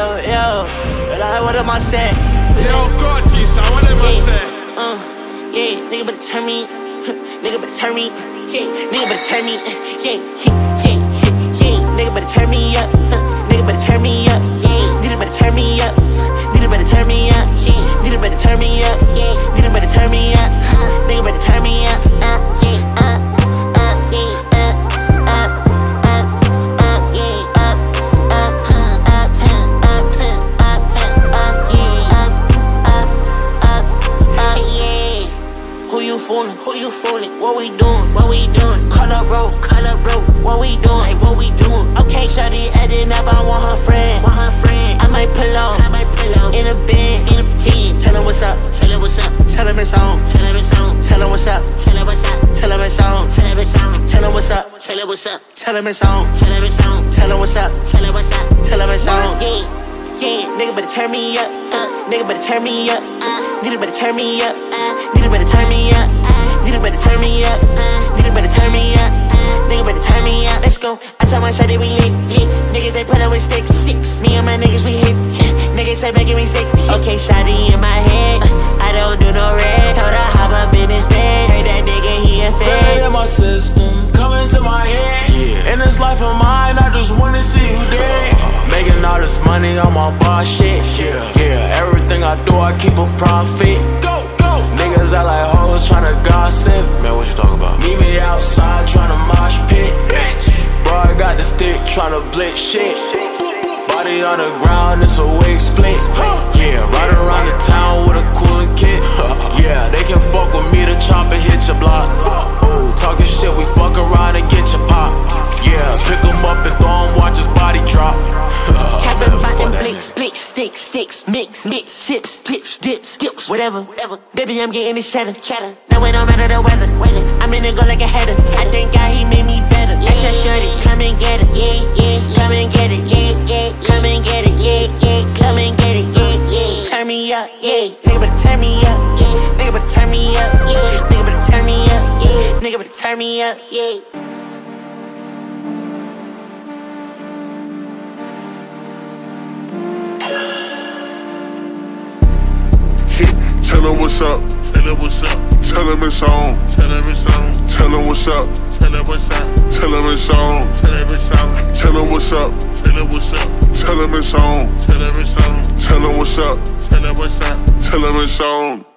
yo, yo. But I, what am I saying? Yo, Cochise, so what am I saying? Uh, yeah, nigga better turn me. nigga better turn me. Yeah, nigga better turn me. Yeah, yeah, yeah, yeah, yeah. Nigga better turn me up. nigga better turn me up. Yeah, nigga better turn me up. Who? What we doing? What we doing? Up bro, up bro. What we doing? What we doing? Okay, shawty adding up. I want her friend. Want her friend. I might pull up. I might pull up in a bin. In a bin. Tell her what's up. Tell her what's up. Tell her it's on. Tell her it's on. Tell her what's up. Tell her what's up. Tell her it's on. Tell her it's on. Tell her what's up. Tell her what's up. Tell her it's on. Tell her it's on. Tell her what's up. Tell her what's up. Tell her it's on. Yeah. Yeah, nigga better turn me up. Uh, nigga better turn me up. Uh, nigga better turn me up. Turn me up. Nigga better turn me up. Nigga better turn me up. Let's go. I tell my shawty we lit. lit. Niggas they put up with sticks. sticks. Me and my niggas we hit. niggas say making me sick. Okay, shawty in my head. I don't do no red. Told her hop up in his bed. Heard that nigga he a Feel fed. it in my system, coming to my head. In this life of mine, I just wanna see you dead. Making all this money on my boss shit. Yeah, yeah. Everything I do, I keep a profit. Go, go. Niggas act like hoes tryna gossip. Man, what you talking about? Meet me outside tryna mosh pit. Bro, I got the stick tryna blitz shit. Body on the ground, it's a wig split. Yeah, sticks, sticks, mix, mix, chips, tips, dips, skips, whatever, whatever. Baby, I'm getting this cheddar, cheddar. Now it don't matter the weather, weather. I'm in the go like a header. I think God he made me better. That's your shorty, come and get it, yeah, yeah. Come and get it, yeah, yeah. Come and get it, yeah, yeah. Come and get it, yeah, yeah. Turn me up, yeah. Nigga better turn me up, yeah. Nigga better turn me up, yeah. Nigga better turn me up, yeah. Nigga better turn me up, yeah. Tell him what's up. Tell her what's up. Tell him it's on. Tell her it's on. Tell him what's up. Tell her what's up. Tell him it's on. Tell her it's on. Tell him what's up. Tell her what's up. Tell him it's on. Tell her it's on. Tell him what's up. Tell her what's up. Tell him it's on.